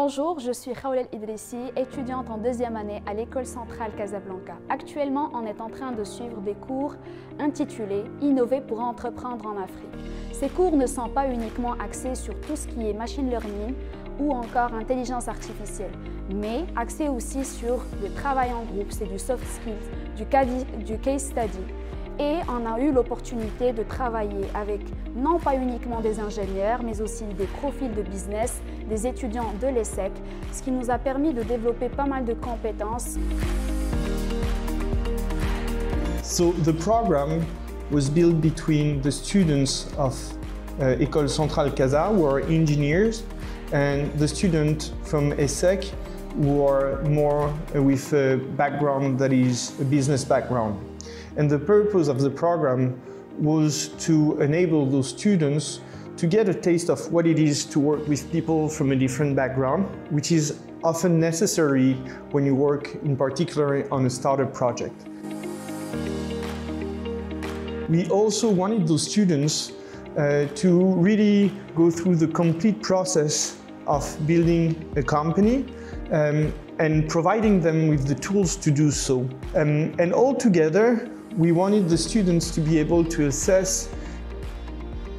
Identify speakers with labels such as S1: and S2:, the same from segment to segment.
S1: Bonjour, je suis Raoulel Idrissi, étudiante en deuxième année à l'École centrale Casablanca. Actuellement, on est en train de suivre des cours intitulés Innover pour entreprendre en Afrique. Ces cours ne sont pas uniquement axés sur tout ce qui est machine learning ou encore intelligence artificielle, mais axés aussi sur le travail en groupe, c'est du soft skills, du case study, et on a eu l'opportunité de travailler avec non pas uniquement des ingénieurs, mais aussi des profils de business, des étudiants de l'ESSEC, ce qui nous a permis de développer pas mal de compétences.
S2: So the program was built between the students of uh, École Centrale Casa, who are engineers, and the student from ESSEC, who are more with a background that is a business background. And the purpose of the program was to enable those students to get a taste of what it is to work with people from a different background, which is often necessary when you work in particular on a startup project. We also wanted those students uh, to really go through the complete process of building a company um, and providing them with the tools to do so. Um, and all together, we wanted the students to be able to assess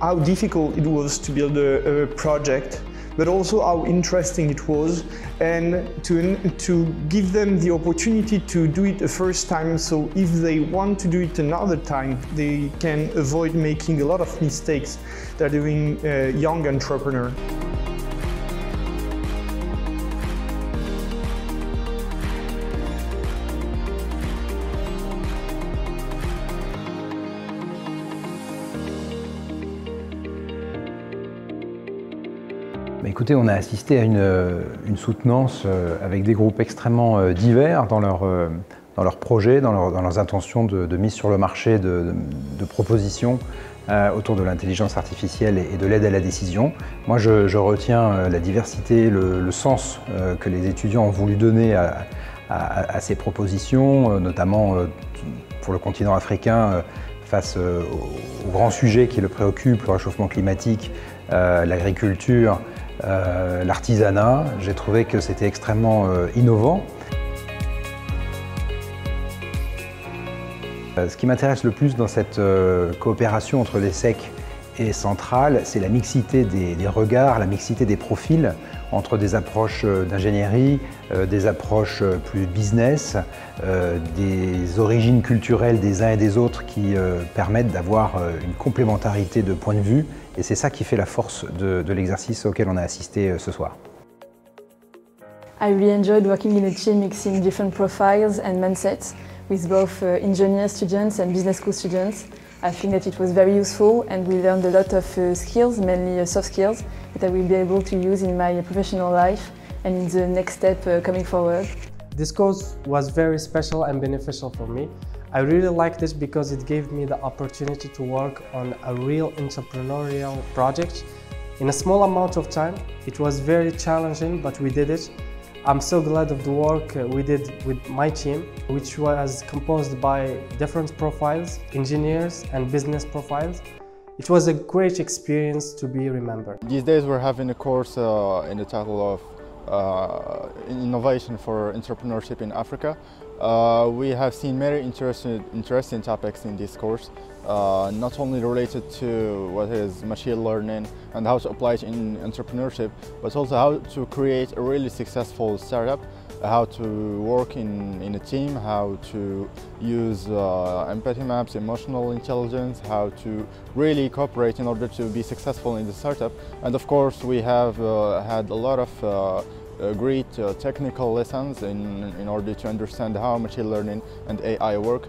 S2: how difficult it was to build a, a project but also how interesting it was and to, to give them the opportunity to do it the first time so if they want to do it another time they can avoid making a lot of mistakes that are doing uh, young entrepreneur.
S3: Écoutez, on a assisté à une, soutenance euh, avec des groupes extrêmement euh, divers dans leurs euh, projets, dans, leurs intentions de, mise sur le marché de, propositions autour de l'intelligence artificielle et, de l'aide à la décision. Moi, je, retiens la diversité, le, sens que les étudiants ont voulu donner à, ces propositions, notamment pour le continent africain face au, grand sujet qui le préoccupe, le réchauffement climatique, l'agriculture, euh, l'artisanat. J'ai trouvé que c'était extrêmement euh, innovant. Euh, ce qui m'intéresse le plus dans cette coopération entre les SEC et Centrale, c'est la mixité des, regards, la mixité des profils entre des approches d'ingénierie, des approches plus business, des origines culturelles des uns et des autres qui permettent d'avoir une complémentarité de points de vue et c'est ça qui fait la force de, de l'exercice auquel on a assisté euh, ce soir.
S4: I really enjoyed working in a team mixing different profiles and mindsets with both uh, engineer students and business school students. I think that it was very useful and we learned a lot of uh, skills, mainly uh, soft skills, that I will be able to use in my professional life and in the next step uh, coming forward.
S5: This course was very special and beneficial for me. I really like this because it gave me the opportunity to work on a real entrepreneurial project in a small amount of time. It was very challenging, but we did it. I'm so glad of the work uh, we did with my team, which was composed by different profiles, engineers and business profiles. It was a great experience to be remembered.
S6: These days we're having a course uh, in the title of innovation for entrepreneurship in Africa. Uh, we have seen many interesting, interesting topics in this course, uh, not only related to what is machine learning and how to apply it in entrepreneurship, but also how to create a really successful startup, how to work in, in a team, how to use uh, empathy maps, emotional intelligence, how to really cooperate in order to be successful in the startup. And of course, we have uh, had a lot of uh, uh, great uh, technical lessons in, in order to understand how machine learning and AI work.